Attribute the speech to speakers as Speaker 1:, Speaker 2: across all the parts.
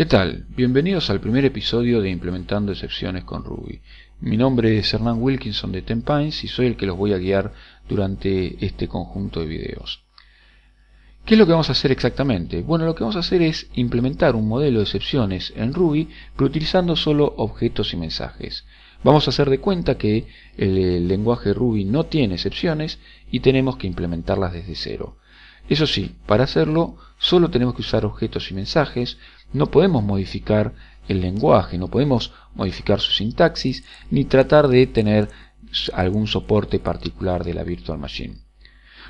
Speaker 1: ¿Qué tal? Bienvenidos al primer episodio de Implementando excepciones con Ruby. Mi nombre es Hernán Wilkinson de Tempines y soy el que los voy a guiar durante este conjunto de videos. ¿Qué es lo que vamos a hacer exactamente? Bueno, lo que vamos a hacer es implementar un modelo de excepciones en Ruby, pero utilizando solo objetos y mensajes. Vamos a hacer de cuenta que el lenguaje Ruby no tiene excepciones y tenemos que implementarlas desde cero. Eso sí, para hacerlo solo tenemos que usar objetos y mensajes, no podemos modificar el lenguaje, no podemos modificar su sintaxis, ni tratar de tener algún soporte particular de la Virtual Machine.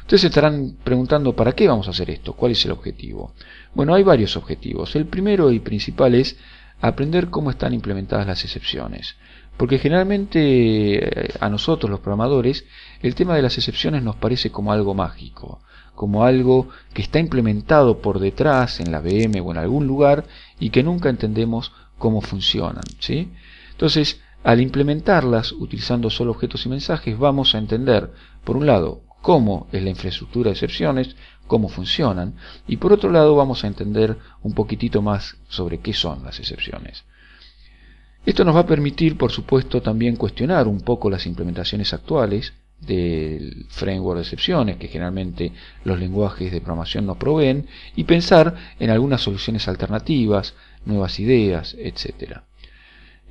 Speaker 1: Ustedes se estarán preguntando ¿para qué vamos a hacer esto? ¿Cuál es el objetivo? Bueno, hay varios objetivos. El primero y principal es aprender cómo están implementadas las excepciones. Porque generalmente eh, a nosotros los programadores el tema de las excepciones nos parece como algo mágico como algo que está implementado por detrás en la VM o en algún lugar y que nunca entendemos cómo funcionan. ¿sí? Entonces, al implementarlas utilizando solo objetos y mensajes, vamos a entender, por un lado, cómo es la infraestructura de excepciones, cómo funcionan, y por otro lado vamos a entender un poquitito más sobre qué son las excepciones. Esto nos va a permitir, por supuesto, también cuestionar un poco las implementaciones actuales, del framework de excepciones que generalmente los lenguajes de programación nos proveen y pensar en algunas soluciones alternativas, nuevas ideas, etc.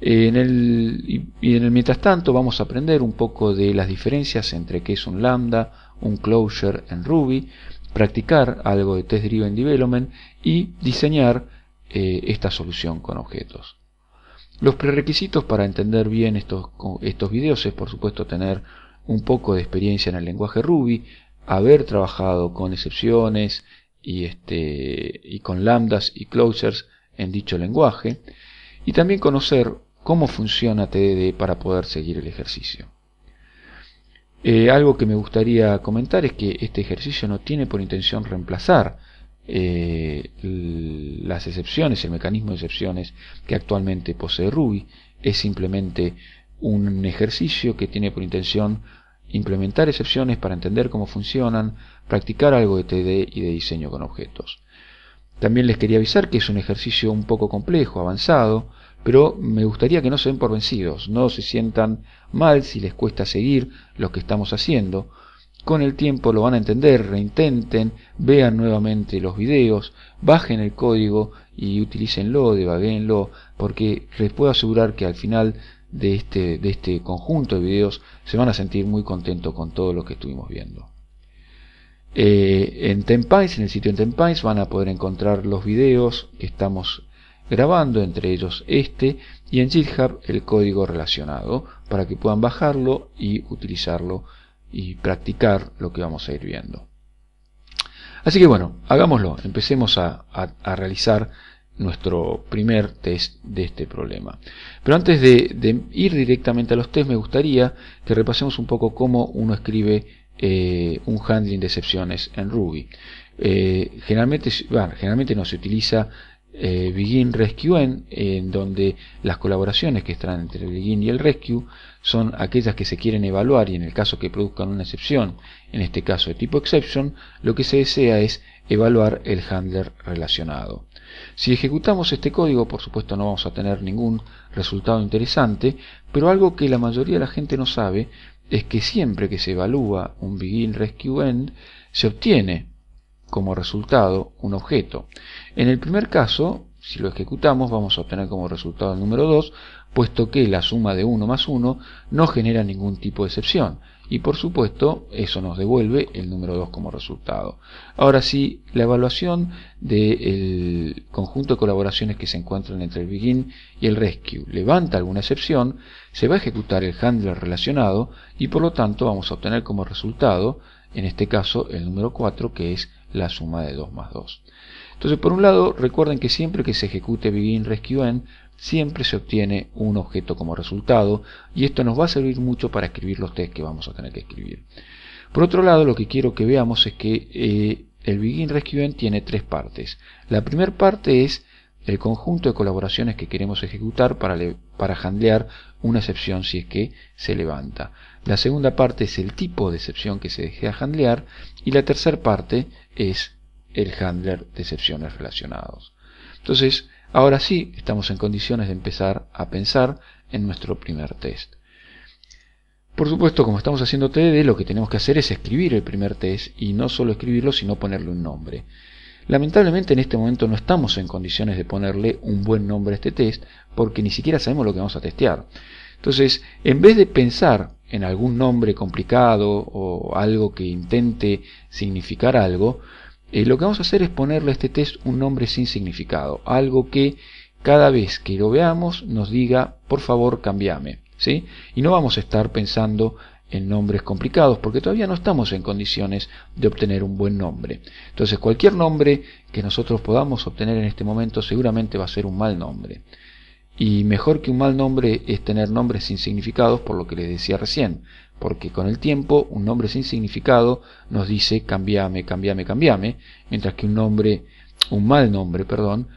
Speaker 1: En el, y en el mientras tanto vamos a aprender un poco de las diferencias entre qué es un lambda, un closure en Ruby, practicar algo de test driven development y diseñar eh, esta solución con objetos. Los prerequisitos para entender bien estos, estos videos es por supuesto tener un poco de experiencia en el lenguaje Ruby, haber trabajado con excepciones y, este, y con lambdas y closures en dicho lenguaje, y también conocer cómo funciona TDD para poder seguir el ejercicio. Eh, algo que me gustaría comentar es que este ejercicio no tiene por intención reemplazar eh, las excepciones, el mecanismo de excepciones que actualmente posee Ruby, es simplemente un ejercicio que tiene por intención implementar excepciones para entender cómo funcionan, practicar algo de TD y de diseño con objetos. También les quería avisar que es un ejercicio un poco complejo, avanzado, pero me gustaría que no se den por vencidos, no se sientan mal si les cuesta seguir lo que estamos haciendo. Con el tiempo lo van a entender, reintenten, vean nuevamente los videos, bajen el código y utilícenlo, debaguenlo, porque les puedo asegurar que al final de este, de este conjunto de videos se van a sentir muy contentos con todo lo que estuvimos viendo. Eh, en Tempines, en el sitio en Tempines, van a poder encontrar los videos que estamos grabando, entre ellos este, y en GitHub el código relacionado, para que puedan bajarlo y utilizarlo y practicar lo que vamos a ir viendo. Así que bueno, hagámoslo, empecemos a, a realizar nuestro primer test de este problema. Pero antes de, ir directamente a los test, me gustaría que repasemos un poco cómo uno escribe eh, un handling de excepciones en Ruby. Eh, generalmente, generalmente no se utiliza eh, begin rescue en, en donde las colaboraciones que están entre el begin y el rescue son aquellas que se quieren evaluar y en el caso que produzcan una excepción, en este caso de tipo exception, lo que se desea es evaluar el handler relacionado. Si ejecutamos este código, por supuesto no vamos a tener ningún resultado interesante, pero algo que la mayoría de la gente no sabe es que siempre que se evalúa un begin rescue end, se obtiene como resultado un objeto. En el primer caso, si lo ejecutamos, vamos a obtener como resultado el número 2, puesto que la suma de 1 más 1 no genera ningún tipo de excepción. Y por supuesto, eso nos devuelve el número 2 como resultado. Ahora si la evaluación del conjunto de colaboraciones que se encuentran entre el begin y el rescue levanta alguna excepción, se va a ejecutar el handler relacionado y por lo tanto vamos a obtener como resultado, en este caso, el número 4, que es la suma de 2 más 2. Entonces, por un lado, recuerden que siempre que se ejecute begin rescue end, siempre se obtiene un objeto como resultado y esto nos va a servir mucho para escribir los tests que vamos a tener que escribir. Por otro lado, lo que quiero que veamos es que eh, el Begin Rescue tiene tres partes. La primera parte es el conjunto de colaboraciones que queremos ejecutar para, para handlear una excepción si es que se levanta. La segunda parte es el tipo de excepción que se desea handlear y la tercera parte es el handler de excepciones relacionados. Entonces, Ahora sí, estamos en condiciones de empezar a pensar en nuestro primer test. Por supuesto, como estamos haciendo TDD, lo que tenemos que hacer es escribir el primer test y no solo escribirlo, sino ponerle un nombre. Lamentablemente en este momento no estamos en condiciones de ponerle un buen nombre a este test porque ni siquiera sabemos lo que vamos a testear. Entonces, en vez de pensar en algún nombre complicado o algo que intente significar algo, eh, lo que vamos a hacer es ponerle a este test un nombre sin significado, algo que cada vez que lo veamos nos diga, por favor, cambiame. ¿sí? Y no vamos a estar pensando en nombres complicados porque todavía no estamos en condiciones de obtener un buen nombre. Entonces cualquier nombre que nosotros podamos obtener en este momento seguramente va a ser un mal nombre. Y mejor que un mal nombre es tener nombres sin significados, por lo que les decía recién, porque con el tiempo un nombre sin significado nos dice cambiame, cambiame, cambiame, mientras que un nombre, un mal nombre, perdón,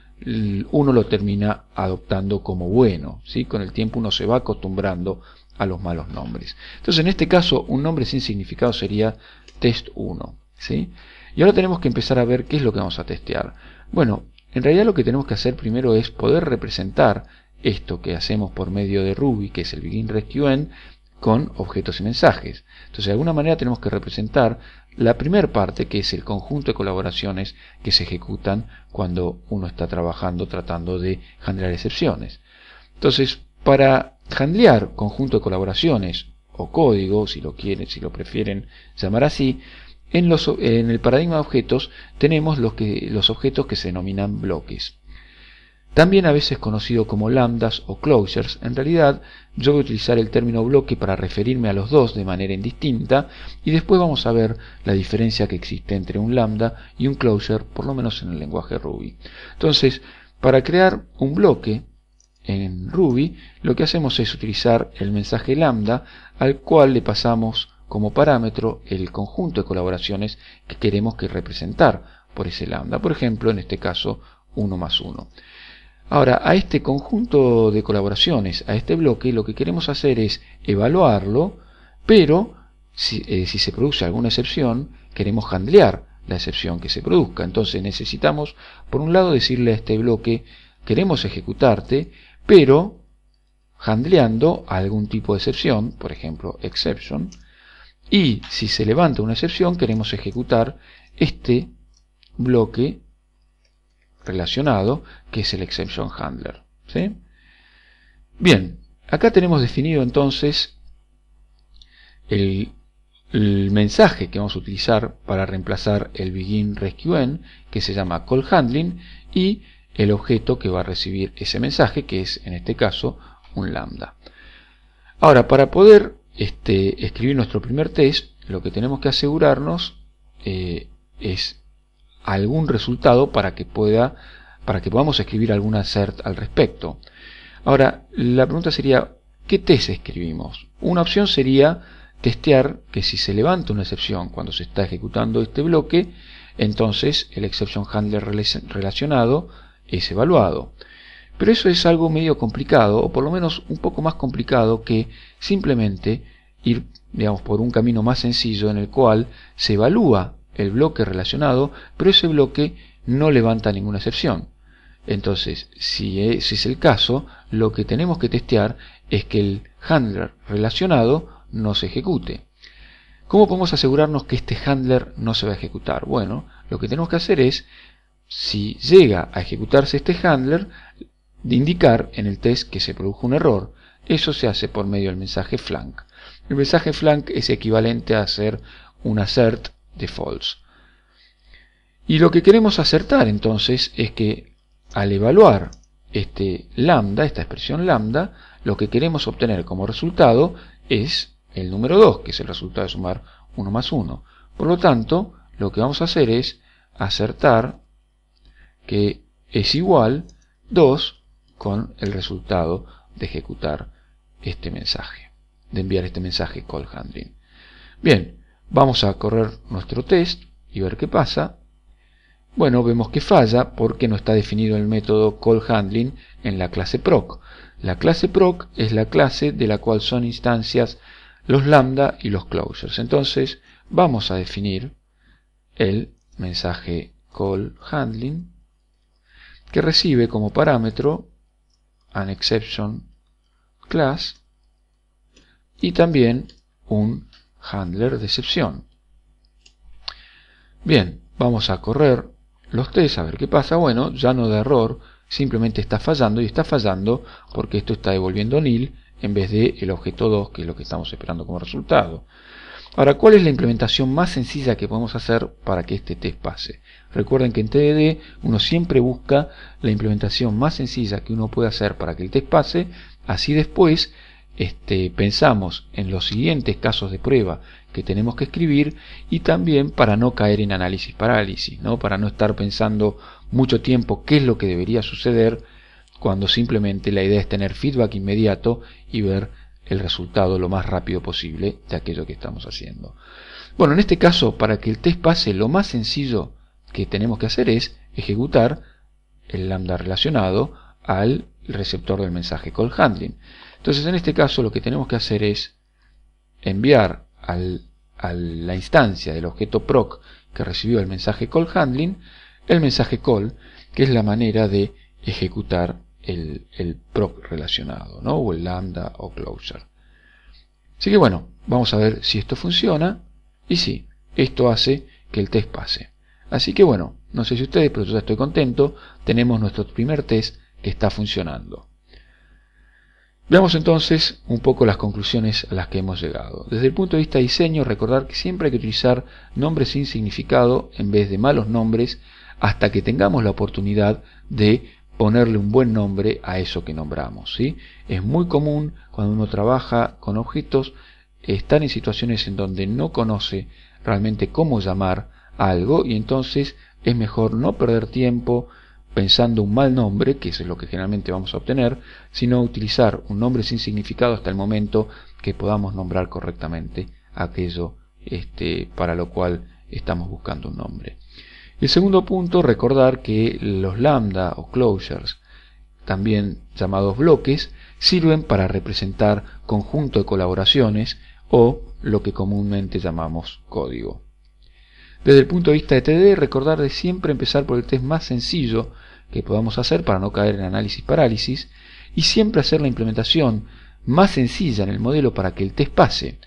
Speaker 1: uno lo termina adoptando como bueno, ¿sí? Con el tiempo uno se va acostumbrando a los malos nombres. Entonces, en este caso, un nombre sin significado sería test 1, ¿sí? Y ahora tenemos que empezar a ver qué es lo que vamos a testear. Bueno, en realidad lo que tenemos que hacer primero es poder representar esto que hacemos por medio de Ruby, que es el begin rescue con objetos y mensajes. Entonces, de alguna manera tenemos que representar la primera parte, que es el conjunto de colaboraciones que se ejecutan cuando uno está trabajando tratando de handlear excepciones. Entonces, para handlear conjunto de colaboraciones o código, si lo quieren, si lo prefieren llamar así, en, el paradigma de objetos tenemos los objetos que se denominan bloques. También a veces conocido como lambdas o closures, en realidad yo voy a utilizar el término bloque para referirme a los dos de manera indistinta y después vamos a ver la diferencia que existe entre un lambda y un closure, por lo menos en el lenguaje Ruby. Entonces, para crear un bloque en Ruby, lo que hacemos es utilizar el mensaje lambda al cual le pasamos como parámetro el conjunto de colaboraciones que queremos que representar por ese lambda. Por ejemplo, en este caso, 1 más 1. Ahora, a este conjunto de colaboraciones, a este bloque, lo que queremos hacer es evaluarlo, pero si, eh, se produce alguna excepción, queremos handlear la excepción que se produzca. Entonces necesitamos, por un lado, decirle a este bloque, queremos ejecutarte, pero handleando algún tipo de excepción, por ejemplo, exception, y si se levanta una excepción, queremos ejecutar este bloque relacionado, que es el exception handler. Bien, acá tenemos definido entonces el, mensaje que vamos a utilizar para reemplazar el begin rescue que se llama call handling, y el objeto que va a recibir ese mensaje, que es en este caso un lambda. Ahora, para poder este, escribir nuestro primer test, lo que tenemos que asegurarnos eh, es algún resultado para que pueda para que podamos escribir alguna cert al respecto. Ahora, la pregunta sería, ¿qué test escribimos? Una opción sería testear que si se levanta una excepción cuando se está ejecutando este bloque, entonces el exception handler relacionado es evaluado. Pero eso es algo medio complicado, o por lo menos un poco más complicado que simplemente ir digamos, por un camino más sencillo en el cual se evalúa el bloque relacionado, pero ese bloque no levanta ninguna excepción. Entonces, si ese es el caso, lo que tenemos que testear es que el handler relacionado no se ejecute. ¿Cómo podemos asegurarnos que este handler no se va a ejecutar? Bueno, lo que tenemos que hacer es, si llega a ejecutarse este handler, de indicar en el test que se produjo un error. Eso se hace por medio del mensaje flank. El mensaje flank es equivalente a hacer un assert de false. Y lo que queremos acertar entonces es que al evaluar este lambda, esta expresión lambda, lo que queremos obtener como resultado es el número 2, que es el resultado de sumar 1 más 1. Por lo tanto, lo que vamos a hacer es acertar que es igual 2 con el resultado de ejecutar este mensaje, de enviar este mensaje call handling. Bien, Vamos a correr nuestro test y ver qué pasa. Bueno, vemos que falla porque no está definido el método callHandling en la clase proc. La clase proc es la clase de la cual son instancias los lambda y los closures. Entonces vamos a definir el mensaje callHandling que recibe como parámetro an exception class y también un handler de excepción. Bien, vamos a correr los test a ver qué pasa. Bueno, ya no da error, simplemente está fallando y está fallando porque esto está devolviendo nil en vez de el objeto 2 que es lo que estamos esperando como resultado. Ahora, ¿cuál es la implementación más sencilla que podemos hacer para que este test pase? Recuerden que en TDD uno siempre busca la implementación más sencilla que uno puede hacer para que el test pase, así después este, pensamos en los siguientes casos de prueba que tenemos que escribir y también para no caer en análisis parálisis, ¿no? para no estar pensando mucho tiempo qué es lo que debería suceder cuando simplemente la idea es tener feedback inmediato y ver el resultado lo más rápido posible de aquello que estamos haciendo. Bueno, en este caso, para que el test pase, lo más sencillo que tenemos que hacer es ejecutar el lambda relacionado al receptor del mensaje call handling. Entonces, en este caso, lo que tenemos que hacer es enviar a la instancia del objeto proc que recibió el mensaje call handling el mensaje call, que es la manera de ejecutar el, el proc relacionado, ¿no? o el lambda o closure. Así que bueno, vamos a ver si esto funciona. Y sí, esto hace que el test pase. Así que bueno, no sé si ustedes, pero yo ya estoy contento. Tenemos nuestro primer test que está funcionando. Veamos entonces un poco las conclusiones a las que hemos llegado. Desde el punto de vista de diseño, recordar que siempre hay que utilizar nombres sin significado en vez de malos nombres hasta que tengamos la oportunidad de ponerle un buen nombre a eso que nombramos. ¿sí? Es muy común cuando uno trabaja con objetos estar en situaciones en donde no conoce realmente cómo llamar algo y entonces es mejor no perder tiempo pensando un mal nombre, que eso es lo que generalmente vamos a obtener, sino utilizar un nombre sin significado hasta el momento que podamos nombrar correctamente aquello este, para lo cual estamos buscando un nombre. El segundo punto, recordar que los lambda o closures, también llamados bloques, sirven para representar conjunto de colaboraciones o lo que comúnmente llamamos código. Desde el punto de vista de TD, recordar de siempre empezar por el test más sencillo que podamos hacer para no caer en análisis parálisis y siempre hacer la implementación más sencilla en el modelo para que el test pase.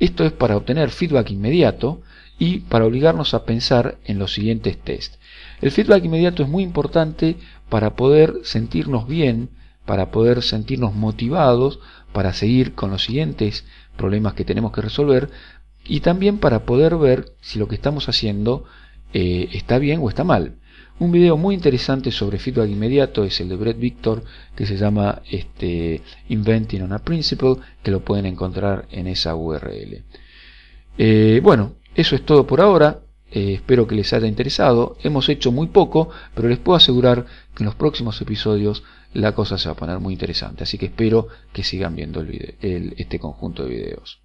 Speaker 1: Esto es para obtener feedback inmediato y para obligarnos a pensar en los siguientes test. El feedback inmediato es muy importante para poder sentirnos bien, para poder sentirnos motivados para seguir con los siguientes problemas que tenemos que resolver y también para poder ver si lo que estamos haciendo eh, está bien o está mal. Un video muy interesante sobre feedback inmediato es el de Brett Victor que se llama este, Inventing on a Principle que lo pueden encontrar en esa URL. Eh, bueno, eso es todo por ahora. Eh, espero que les haya interesado. Hemos hecho muy poco, pero les puedo asegurar que en los próximos episodios la cosa se va a poner muy interesante. Así que espero que sigan viendo este conjunto de videos.